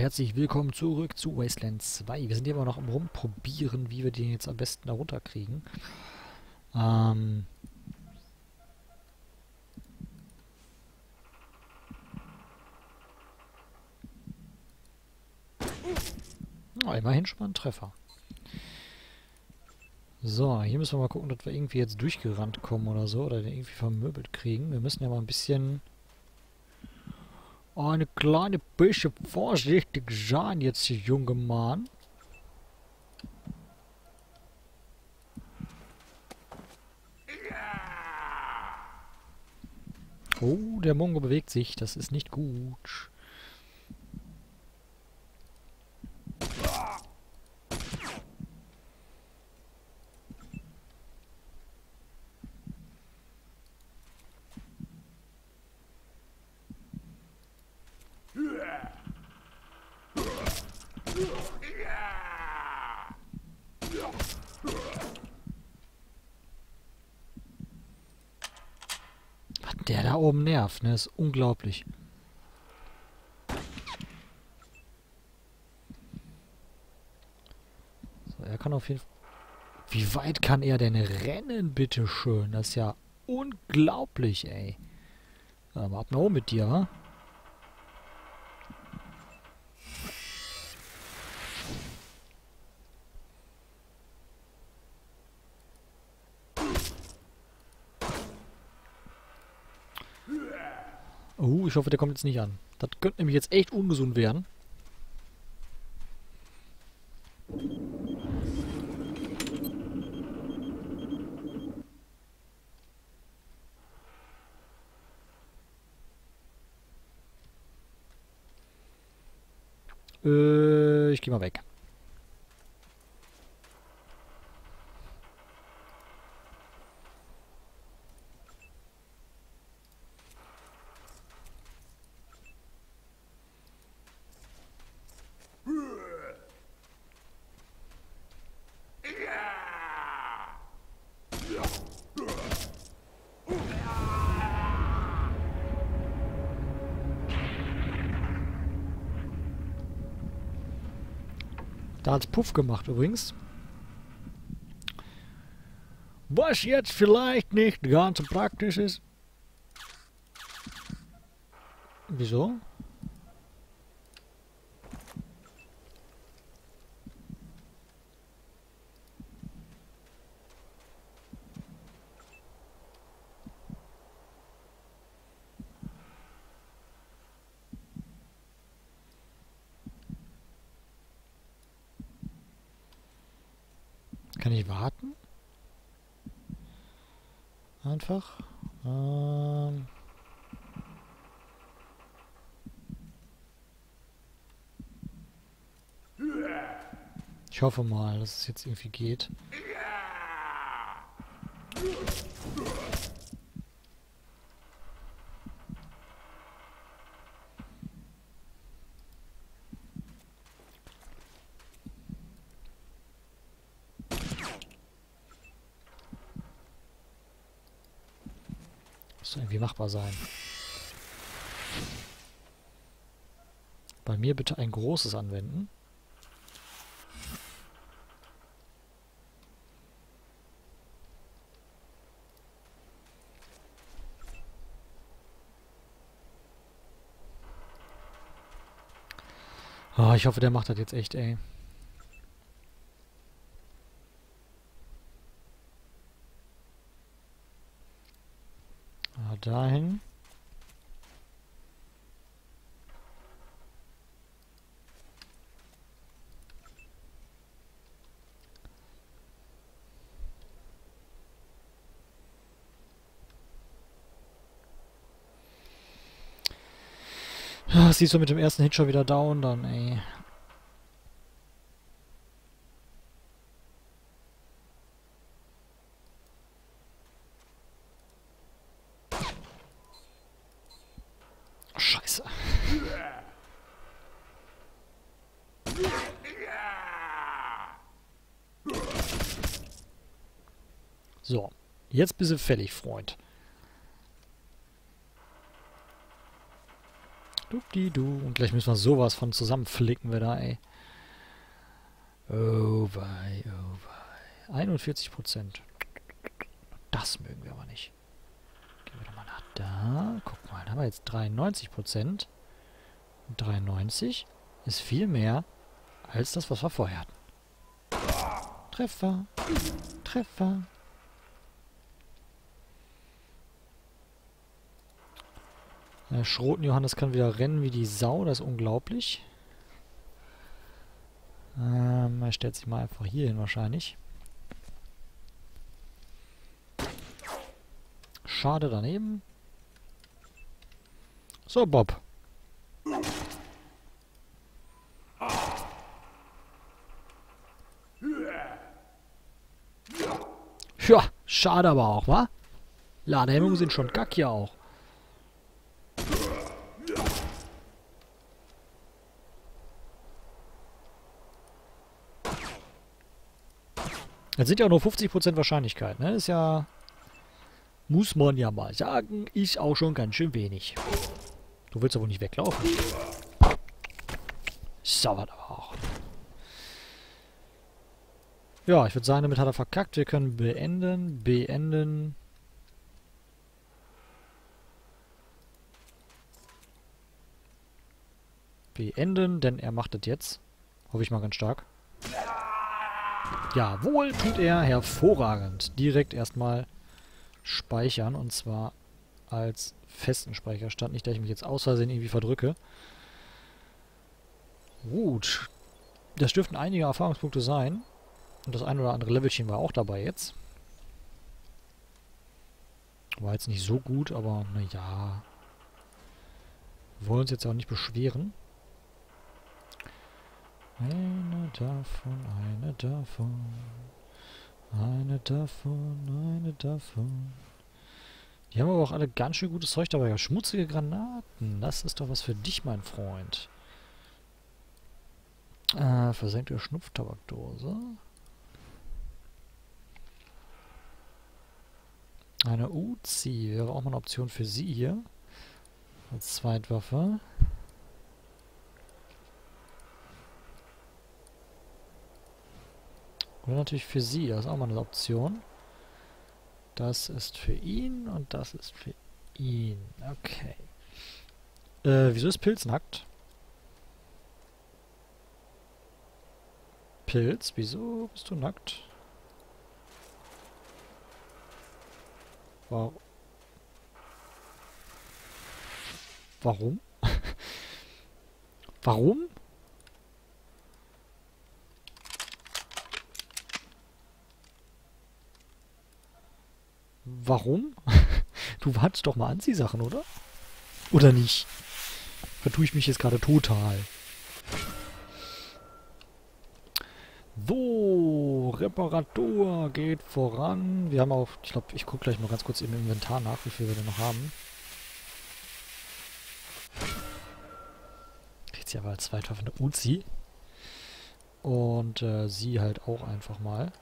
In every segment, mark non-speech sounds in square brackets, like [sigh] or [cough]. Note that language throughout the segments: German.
herzlich willkommen zurück zu Wasteland 2. Wir sind hier immer noch am rumprobieren, wie wir den jetzt am besten da runterkriegen. Ähm... Oh, immerhin schon mal ein Treffer. So, hier müssen wir mal gucken, dass wir irgendwie jetzt durchgerannt kommen oder so, oder den irgendwie vermöbelt kriegen. Wir müssen ja mal ein bisschen eine kleine bisschen vorsichtig sein jetzt, junge Mann. Oh, der Mongo bewegt sich. Das ist nicht gut. Der da oben nervt, ne? Ist unglaublich. So, er kann auf jeden Fall... Wie weit kann er denn rennen, bitteschön? Das ist ja unglaublich, ey. Aber ab nach oben mit dir, wa? Oh, ich hoffe, der kommt jetzt nicht an. Das könnte nämlich jetzt echt ungesund werden. Äh, ich geh mal weg. Da hat's Puff gemacht übrigens. Was jetzt vielleicht nicht ganz praktisch ist. Wieso? Kann ich warten? Einfach. Ähm ich hoffe mal, dass es jetzt irgendwie geht. Muss irgendwie machbar sein. Bei mir bitte ein großes anwenden. Oh, ich hoffe, der macht das jetzt echt, ey. Dahin. Ah, siehst du mit dem ersten Hit schon wieder down dann, ey. So, jetzt bist du fällig, Freund. Dupdi-du. Und gleich müssen wir sowas von zusammenflicken wir da, ey. Oh wei, oh wei. 41 Prozent. Das mögen wir aber nicht. Gehen wir doch mal nach da. Guck mal, da haben wir jetzt 93 Prozent. 93 ist viel mehr als das, was wir vorher hatten. Treffer. Treffer. Der Schroten Johannes kann wieder rennen wie die Sau. Das ist unglaublich. Ähm, er stellt sich mal einfach hier hin wahrscheinlich. Schade daneben. So, Bob. Ja, schade aber auch, wa? Ladehemmungen sind schon kack hier auch. Das sind ja auch nur 50% Wahrscheinlichkeit, ne? Ist ja... Muss man ja mal sagen, ist auch schon ganz schön wenig. Du willst aber nicht weglaufen. Sauert aber auch. Ja, ich würde sagen, damit hat er verkackt. Wir können beenden, beenden. Beenden, denn er macht das jetzt. Hoffe ich mal ganz stark. Jawohl, tut er hervorragend. Direkt erstmal speichern und zwar als festen Speicherstand. Nicht, dass ich mich jetzt aus Versehen irgendwie verdrücke. Gut. Das dürften einige Erfahrungspunkte sein. Und das ein oder andere Levelchen war auch dabei jetzt. War jetzt nicht so gut, aber naja. Wollen uns jetzt auch nicht beschweren. Eine davon, eine davon. Eine davon, eine davon. Die haben aber auch alle ganz schön gutes Zeug dabei. Schmutzige Granaten. Das ist doch was für dich, mein Freund. Äh, versenkte Schnupftabakdose. Eine Uzi wäre auch mal eine Option für sie hier. Als Zweitwaffe. Oder natürlich für sie, das ist auch mal eine Option. Das ist für ihn und das ist für ihn. Okay. Äh, wieso ist Pilz nackt? Pilz, wieso bist du nackt? Warum? [laughs] Warum? Warum? Warum? [laughs] Du wartest doch mal Anziehsachen, oder? Oder nicht? Vertue ich mich jetzt gerade total. So, Reparatur geht voran. Wir haben auch, ich glaube, ich gucke gleich mal ganz kurz im Inventar nach, wie viel wir denn noch haben. Kriegt sie aber als Zweitwaffe eine Uzi. Und äh, sie halt auch einfach mal.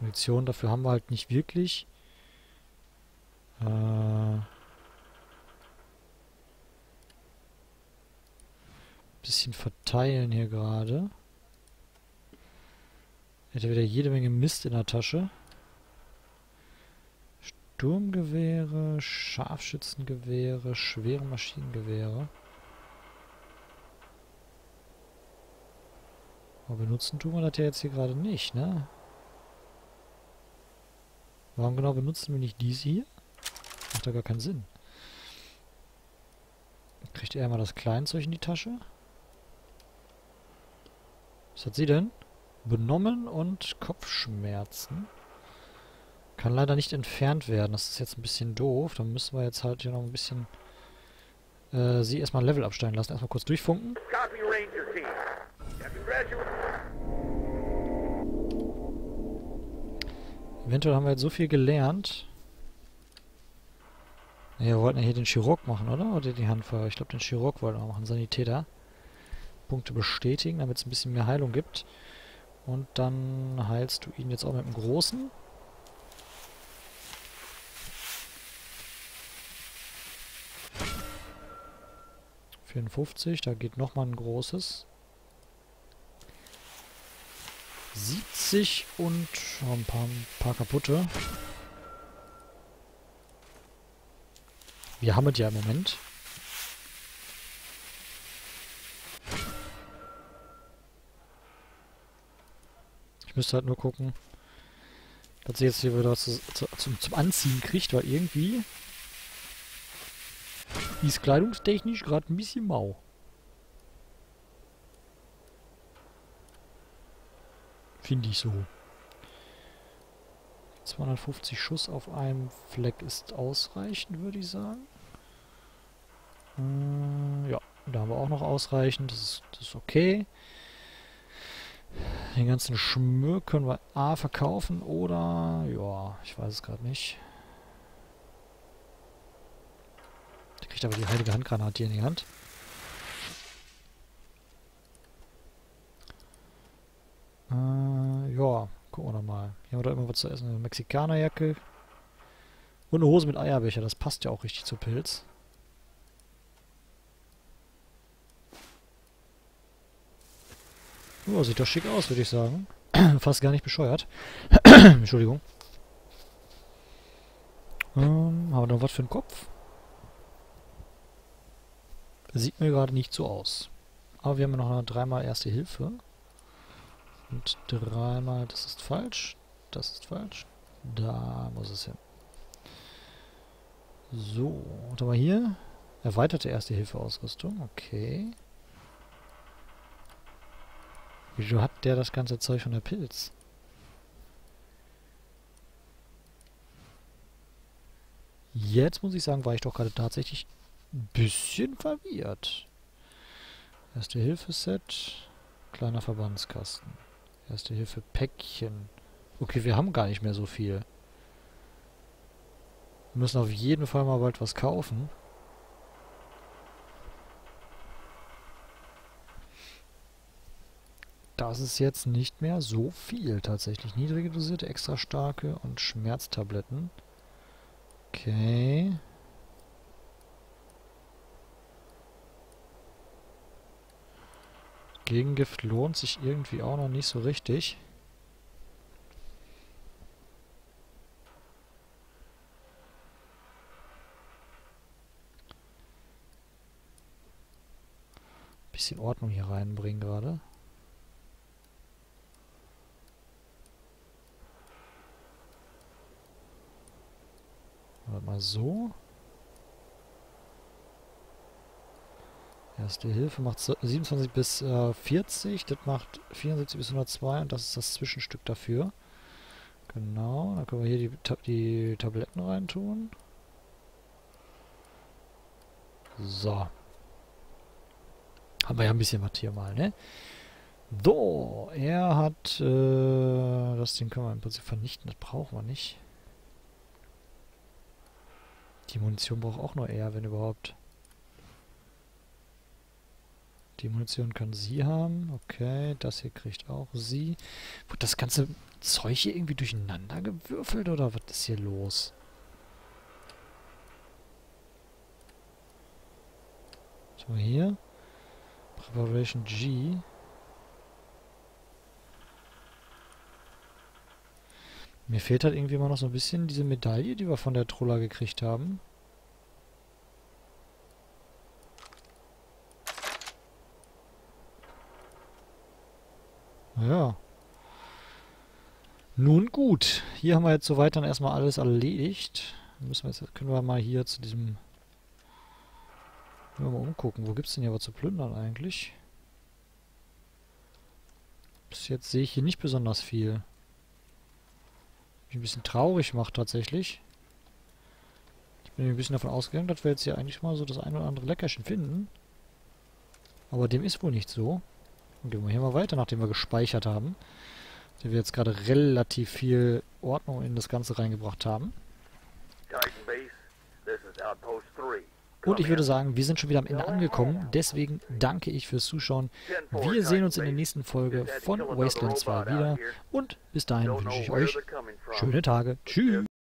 Munition dafür haben wir halt nicht wirklich. Äh... Bisschen verteilen hier gerade. Hätte wieder jede Menge Mist in der Tasche. Sturmgewehre, Scharfschützengewehre, schwere Maschinengewehre. Aber benutzen tun wir das ja jetzt hier gerade nicht, ne? Warum genau benutzen wir nicht diese hier? Macht ja gar keinen Sinn. Kriegt er mal das Kleinzeug in die Tasche? Was hat sie denn? Benommen und Kopfschmerzen. Kann leider nicht entfernt werden. Das ist jetzt ein bisschen doof. Dann müssen wir jetzt halt hier noch ein bisschen äh, sie erstmal Level absteigen lassen. Erstmal kurz durchfunken. Copy Ranger Team. eventuell haben wir jetzt so viel gelernt. Ne, wir wollten ja hier den Chirurg machen, oder? Oder die Handfeuer? Ich glaube, den Chirurg wollten wir machen. Sanitäter. Punkte bestätigen, damit es ein bisschen mehr Heilung gibt. Und dann heilst du ihn jetzt auch mit dem Großen. ...54, da geht nochmal ein großes. 70 und ein, paar, ein paar kaputte. Wir haben es ja im Moment. Ich müsste halt nur gucken, dass sie jetzt hier wieder zu, zu, zum, zum Anziehen kriegt, weil irgendwie ist kleidungstechnisch gerade ein bisschen mau. Finde ich so. 250 Schuss auf einem Fleck ist ausreichend, würde ich sagen. Äh, ja, da haben wir auch noch ausreichend. Das ist, das ist okay. Den ganzen Schmöck können wir A verkaufen oder... Ja, ich weiß es gerade nicht. Der kriegt aber die heilige Handgranate hier in die Hand. Äh, ja, gucken wir doch mal. Hier haben wir da immer was zu essen. Eine Mexikanerjacke. Und eine Hose mit Eierbecher. Das passt ja auch richtig zu Pilz. Oh, sieht doch schick aus, würde ich sagen. [clears throat] Fast gar nicht bescheuert. [clears throat] Entschuldigung. Ähm, haben wir noch was für einen Kopf? Sieht mir gerade nicht so aus. Aber wir haben noch eine dreimal Erste Hilfe. Und dreimal, das ist falsch. Das ist falsch. Da muss es hin. So, und aber hier erweiterte Erste Hilfe Ausrüstung. Okay. Wieso hat der das ganze Zeug von der Pilz? Jetzt muss ich sagen, war ich doch gerade tatsächlich ein bisschen verwirrt. Erste Hilfe-Set, kleiner Verbandskasten. Erste Hilfe Päckchen. Okay, wir haben gar nicht mehr so viel. Wir müssen auf jeden Fall mal bald was kaufen. das ist jetzt nicht mehr so viel tatsächlich. Niedrige dosierte, extra starke und Schmerztabletten. Okay. Gegengift lohnt sich irgendwie auch noch nicht so richtig. Bisschen Ordnung hier reinbringen gerade. mal so. Erste Hilfe macht 27 bis äh, 40, das macht 74 bis 102 und das ist das Zwischenstück dafür. Genau, dann können wir hier die, die Tabletten reintun. So. Haben wir ja ein bisschen was hier mal, ne? So, er hat, äh, das Ding können wir im Prinzip vernichten, das brauchen wir nicht. Die Munition braucht auch nur er, wenn überhaupt. Die Munition kann sie haben. Okay, das hier kriegt auch sie. Wird das ganze Zeug hier irgendwie durcheinander gewürfelt oder was ist hier los? Wir hier? Preparation G. Mir fehlt halt irgendwie immer noch so ein bisschen diese Medaille, die wir von der Troller gekriegt haben. Ja. Nun gut. Hier haben wir jetzt soweit dann erstmal alles erledigt. Dann müssen wir jetzt, können wir mal hier zu diesem... Mal umgucken. Wo gibt es denn hier was zu plündern eigentlich? Bis jetzt sehe ich hier nicht besonders viel mich ein bisschen traurig macht tatsächlich. Ich bin ein bisschen davon ausgegangen, dass wir jetzt hier eigentlich mal so das ein oder andere Leckerchen finden. Aber dem ist wohl nicht so. Gehen wir hier mal weiter, nachdem wir gespeichert haben. Da wir jetzt gerade relativ viel Ordnung in das Ganze reingebracht haben. Titan Base, this is Outpost 3. Und ich würde sagen, wir sind schon wieder am Ende angekommen. Deswegen danke ich fürs Zuschauen. Wir sehen uns in der nächsten Folge von Wasteland 2 wieder. Und bis dahin wünsche ich euch schöne Tage. Tschüss.